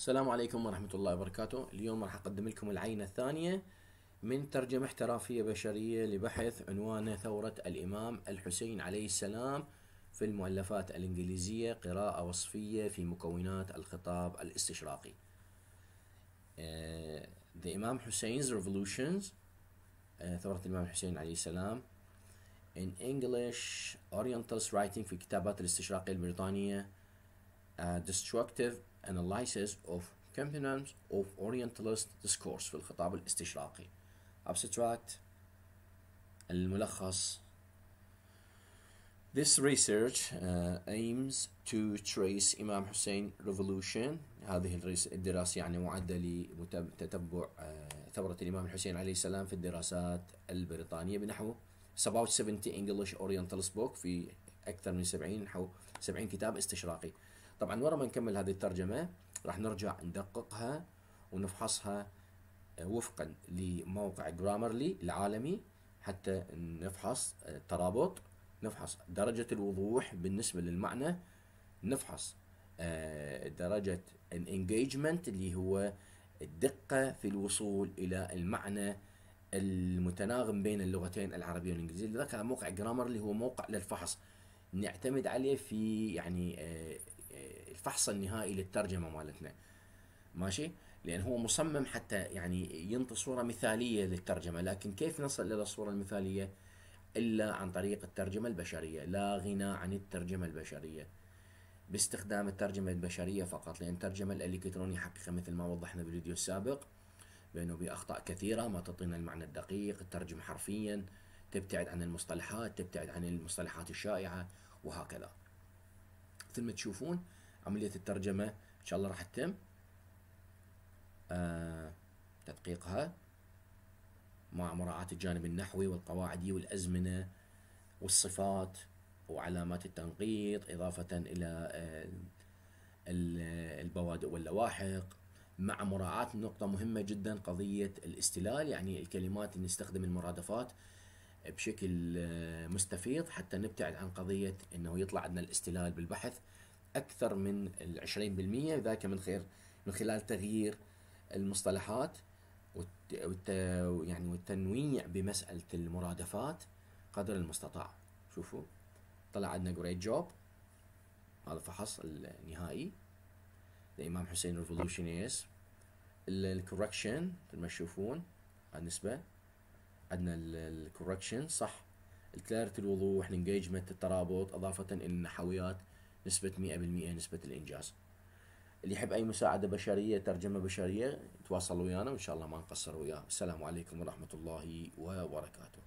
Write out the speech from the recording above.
السلام عليكم ورحمة الله وبركاته. اليوم راح أقدم لكم العينة الثانية من ترجمة احترافية بشرية لبحث عنوانه ثورة الإمام الحسين عليه السلام في المؤلفات الإنجليزية قراءة وصفية في مكونات الخطاب الاستشراقي. uh, The Imam Hussein's Revolutions uh, ثورة الإمام الحسين عليه السلام. In English Orientalist Writing في كتابات الاستشراقية البريطانية uh, Destructive analysis of components of Orientalist discourse في الخطاب الاستشراقي abstract الملخص This research uh, aims to trace Imam Hussein revolution هذه الدراسة يعني معدة لتتبع uh, ثورة الإمام الحسين عليه السلام في الدراسات البريطانية بنحو about 70 English Orientalist book في أكثر من 70 نحو 70 كتاب استشراقي طبعا ورا ما نكمل هذه الترجمة راح نرجع ندققها ونفحصها آه، وفقا لموقع جرامرلي العالمي حتى نفحص الترابط آه، نفحص درجة الوضوح بالنسبة للمعنى نفحص آه، درجة الانجيجمنت اللي هو الدقة في الوصول إلى المعنى المتناغم بين اللغتين العربية والإنجليزية. لذلك موقع جرامرلي هو موقع للفحص. نعتمد عليه في يعني الفحص النهائي للترجمة مالتنا. ماشي؟ لأن هو مصمم حتى يعني ينطي صورة مثالية للترجمة لكن كيف نصل إلى الصورة المثالية؟ إلا عن طريق الترجمة البشرية لا غنى عن الترجمة البشرية. باستخدام الترجمة البشرية فقط لأن الترجمه الإلكترونية حقيقة مثل ما وضحنا بالفيديو السابق بانه باخطاء كثيرة ما تعطينا المعنى الدقيق الترجمه حرفيا تبتعد عن المصطلحات تبتعد عن المصطلحات الشائعة وهكذا. مثل ما تشوفون. عملية الترجمة إن شاء الله راح تتم. آه تدقيقها. مع مراعاة الجانب النحوي والقواعدي والأزمنة والصفات وعلامات التنقيط إضافة إلى آه البوادئ واللواحق مع مراعاة نقطة مهمة جدا قضية الاستلال يعني الكلمات اللي نستخدم المرادفات. بشكل آه، مستفيض حتى نبتعد عن قضية إنه يطلع عندنا الاستلال بالبحث أكثر من ال 20% ذاك من خير من خلال تغيير المصطلحات والت... يعني والتنويع بمسألة المرادفات قدر المستطاع. شوفوا طلع عندنا great job هذا فحص النهائي. الامام حسين revolution is ال correction مثل ما تشوفون النسبة عندنا ال correction صح. ال clarity الوضوح ال engagement الترابط أضافة إلى النحويات نسبة 100% نسبة الإنجاز. اللي يحب أي مساعدة بشرية ترجمة بشرية تواصل ويانا وإن شاء الله ما نقصر وياه. السلام عليكم ورحمة الله وبركاته.